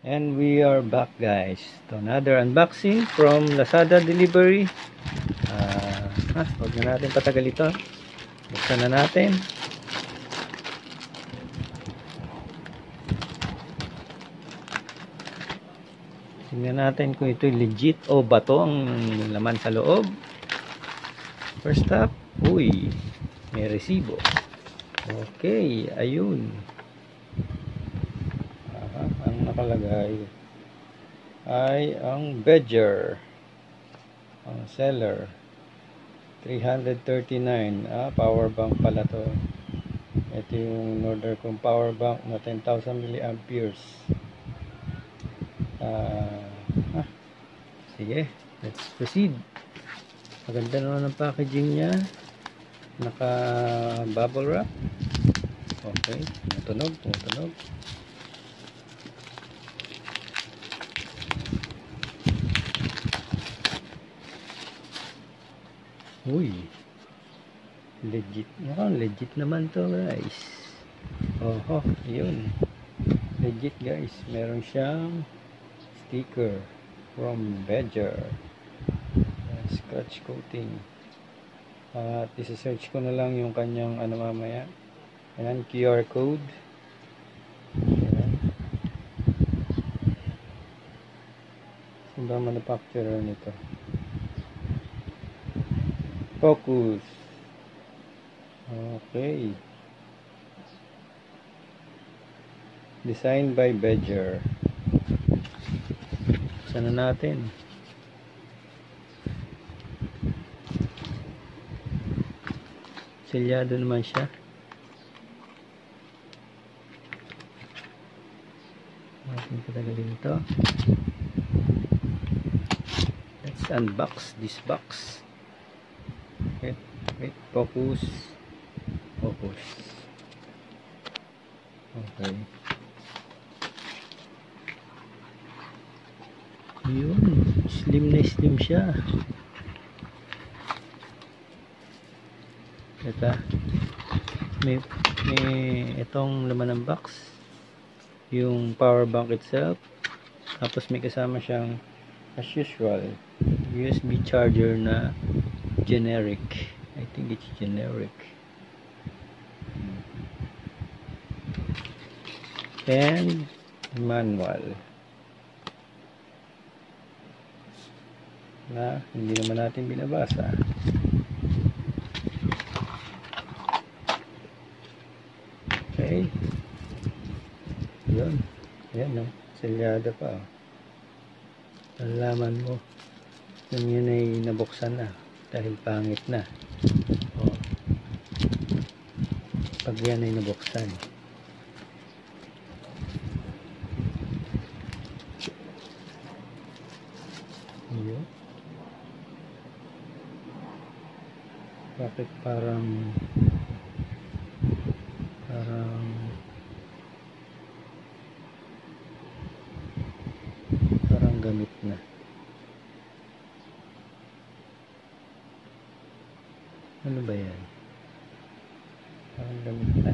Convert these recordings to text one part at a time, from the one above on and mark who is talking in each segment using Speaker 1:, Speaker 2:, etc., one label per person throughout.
Speaker 1: And we are back guys to another unboxing from Lazada Delivery. Ah, ah, huwag na natin patagal ito. Buksan na natin. Tingnan natin kung ito legit o bato ang laman sa loob. First up, uy, may resibo. Okay, ayun. Nakalagay ay ang Bedger. Ang seller. 339. Ah, power bank pala to. Ito yung order kong power bank na 10,000 milliamperes. Ah, ah, sige, let's proceed. Maganda naman ang packaging niya. Naka bubble wrap. Okay, tumutunog, tumutunog. Uy. Legit. Mukhang legit naman to guys. Oho, yun. Legit guys. Meron siyang sticker from Badger. Uh, scratch coating. At isa-search ko na lang yung kanyang ano mamaya. Ayan, QR code. Ayan. Saan ba manufacturer nito? Focus. Okay. Designed by Badger. Sana natin. Selyado naman siya. Natin patagalin ito. Let's unbox this box. Wait, wait, focus. Focus. Okay. Yun, slim na slim siya. Ito. May, may itong laman ng box. Yung power bank itself. Tapos may kasama siyang as usual USB charger na generic. I think it's generic. And manual. Na hindi naman natin binabasa. Okay. Yun. Yan no. Selyada pa. Oh. Nalaman mo. Yung yun ay nabuksan na. Dahil pangit na. Oh. Pag yan ay nabuksan. Yun. Bakit parang parang parang gamit na ano ba yan? Parang gamit na.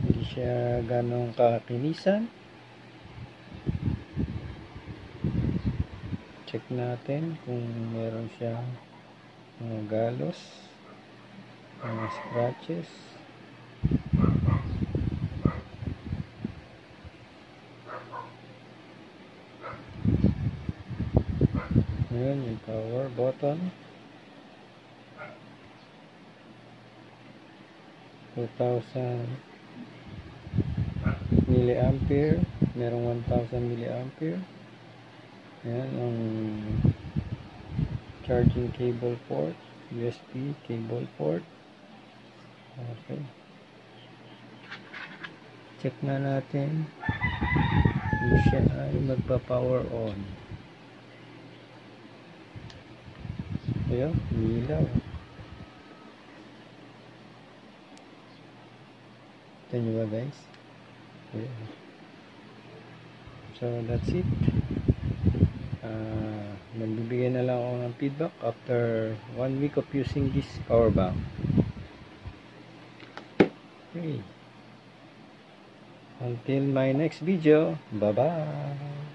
Speaker 1: Hindi siya ganong kakinisan. Check natin kung meron siyang mga galos mga scratches. Ayan yung power button 2000 milliampere. Merong 1000 milliampere. Ayan ang charging cable port USB cable port. Okay. Check na natin kung siya ay magpa-power on. Ayun, ilaw ito nyo ba guys ayun. so that's it uh, magbibigay na lang ako ng feedback after one week of using this power bank okay Until my next video. Bye-bye.